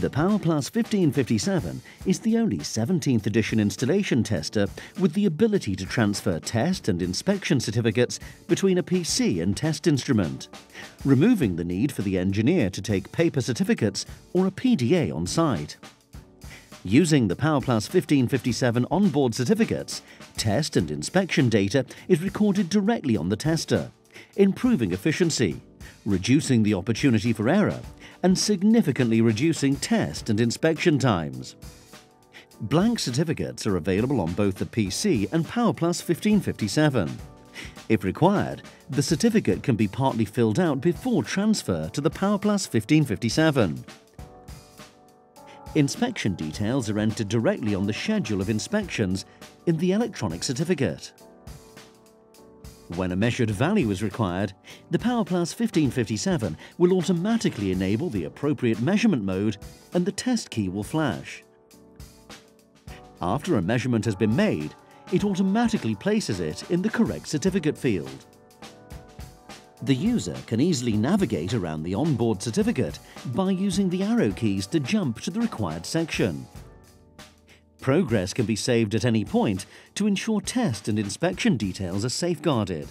The PowerPlus 1557 is the only 17th edition installation tester with the ability to transfer test and inspection certificates between a PC and test instrument, removing the need for the engineer to take paper certificates or a PDA on site. Using the PowerPlus 1557 onboard certificates, test and inspection data is recorded directly on the tester, improving efficiency, reducing the opportunity for error and significantly reducing test and inspection times. Blank certificates are available on both the PC and PowerPlus 1557. If required, the certificate can be partly filled out before transfer to the PowerPlus 1557. Inspection details are entered directly on the schedule of inspections in the electronic certificate. When a measured value is required, the PowerPlus 1557 will automatically enable the appropriate measurement mode and the test key will flash. After a measurement has been made, it automatically places it in the correct certificate field. The user can easily navigate around the onboard certificate by using the arrow keys to jump to the required section. Progress can be saved at any point to ensure test and inspection details are safeguarded.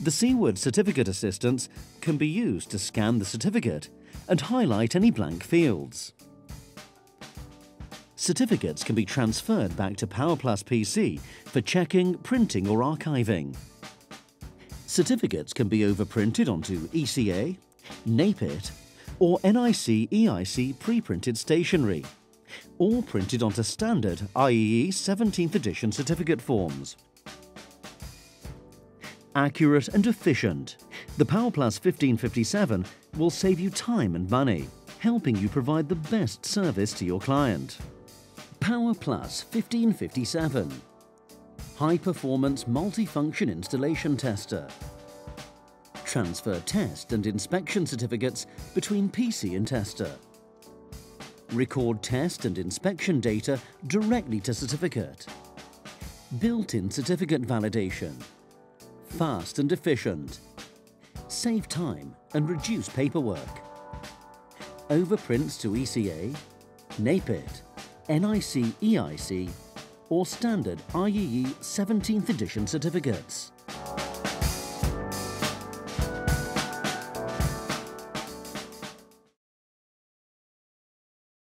The Seaward Certificate Assistance can be used to scan the certificate and highlight any blank fields. Certificates can be transferred back to PowerPlus PC for checking, printing or archiving. Certificates can be overprinted onto ECA, NAPIT or NIC EIC pre-printed stationery, or printed onto standard IEE 17th edition certificate forms. Accurate and efficient, the PowerPlus 1557 will save you time and money, helping you provide the best service to your client. PowerPlus 1557 High Performance Multifunction Installation Tester transfer test and inspection certificates between PC and tester. Record test and inspection data directly to certificate. Built-in certificate validation. Fast and efficient. Save time and reduce paperwork. Overprints to ECA, NAPIT, NIC EIC or standard IEE 17th edition certificates.